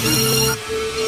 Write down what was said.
あっ。